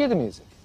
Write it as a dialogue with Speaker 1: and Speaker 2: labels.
Speaker 1: hear the music.